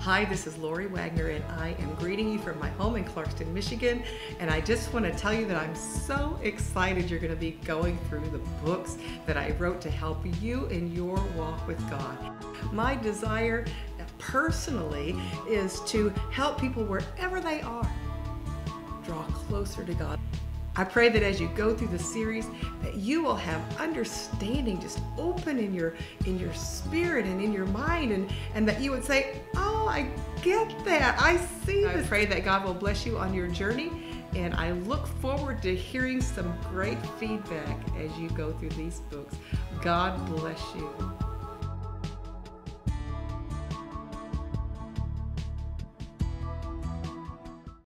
Hi, this is Lori Wagner, and I am greeting you from my home in Clarkston, Michigan. And I just want to tell you that I'm so excited you're going to be going through the books that I wrote to help you in your walk with God. My desire personally is to help people wherever they are draw closer to God. I pray that as you go through the series that you will have understanding just open in your in your spirit and in your mind and and that you would say, "Oh, I get that. I see I pray that God will bless you on your journey and I look forward to hearing some great feedback as you go through these books. God bless you.